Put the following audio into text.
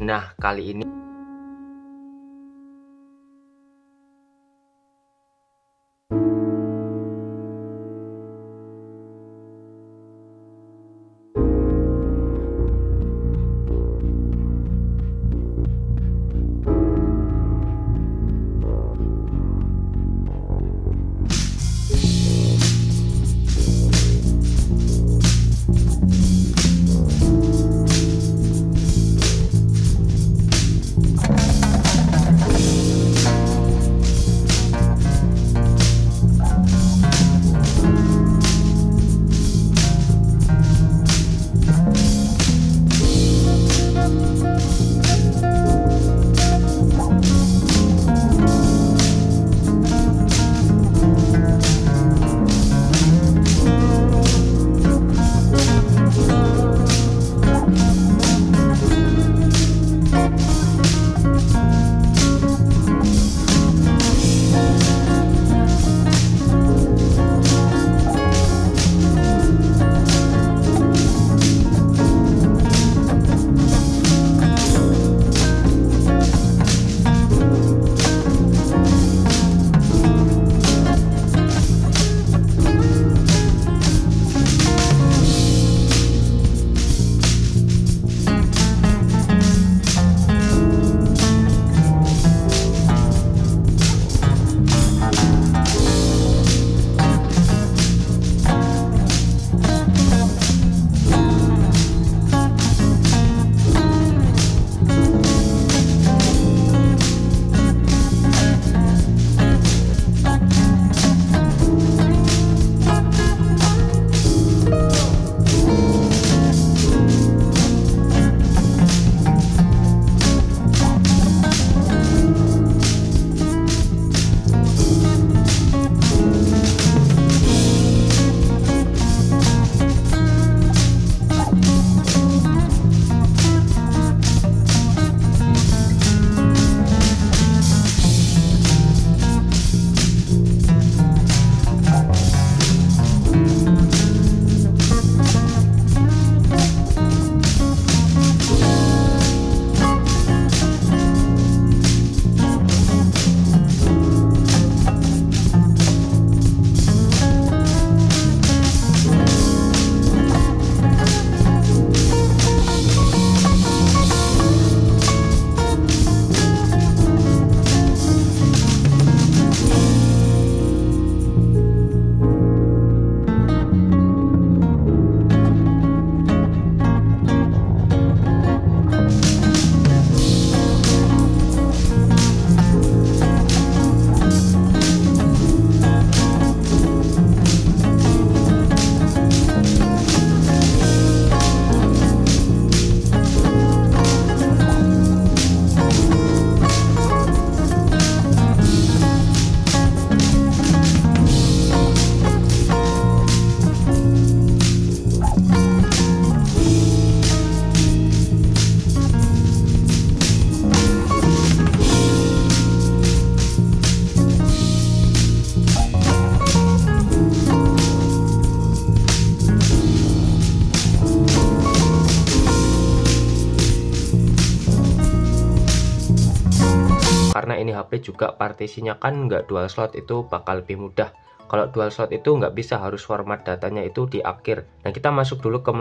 Nah, kali ini HP juga partisinya kan nggak dual slot itu bakal lebih mudah. Kalau dual slot itu nggak bisa harus format datanya itu di akhir. Nah kita masuk dulu ke